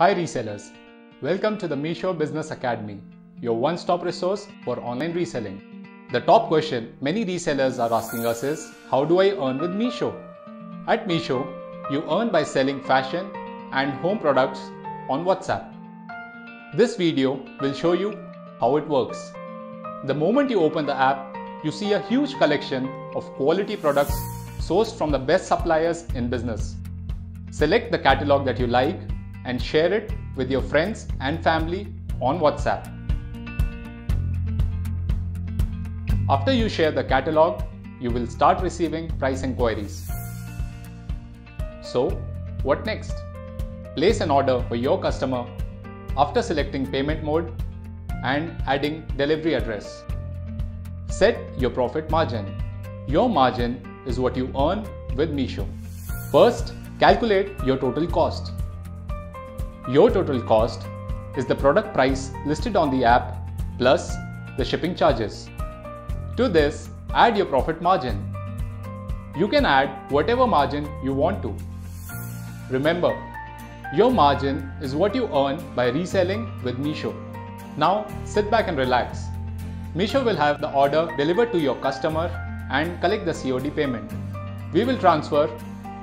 Hi resellers, welcome to the Meesho Business Academy, your one-stop resource for online reselling. The top question many resellers are asking us is, how do I earn with Meesho? At Meesho, you earn by selling fashion and home products on WhatsApp. This video will show you how it works. The moment you open the app, you see a huge collection of quality products sourced from the best suppliers in business. Select the catalog that you like and share it with your friends and family on WhatsApp. After you share the catalog, you will start receiving price inquiries. So, what next? Place an order for your customer after selecting payment mode and adding delivery address. Set your profit margin. Your margin is what you earn with Meesho. First, calculate your total cost. Your total cost is the product price listed on the app plus the shipping charges. To this, add your profit margin. You can add whatever margin you want to. Remember, your margin is what you earn by reselling with Meesho. Now sit back and relax. Meesho will have the order delivered to your customer and collect the COD payment. We will transfer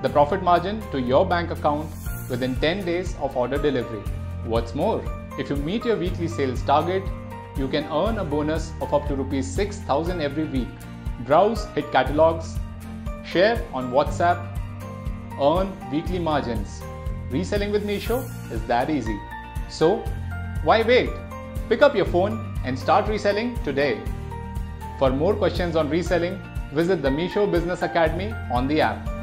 the profit margin to your bank account within 10 days of order delivery. What's more, if you meet your weekly sales target, you can earn a bonus of up to rupees 6000 every week. Browse hit catalogs, share on WhatsApp, earn weekly margins. Reselling with Meesho is that easy. So, why wait? Pick up your phone and start reselling today. For more questions on reselling, visit the Meesho Business Academy on the app.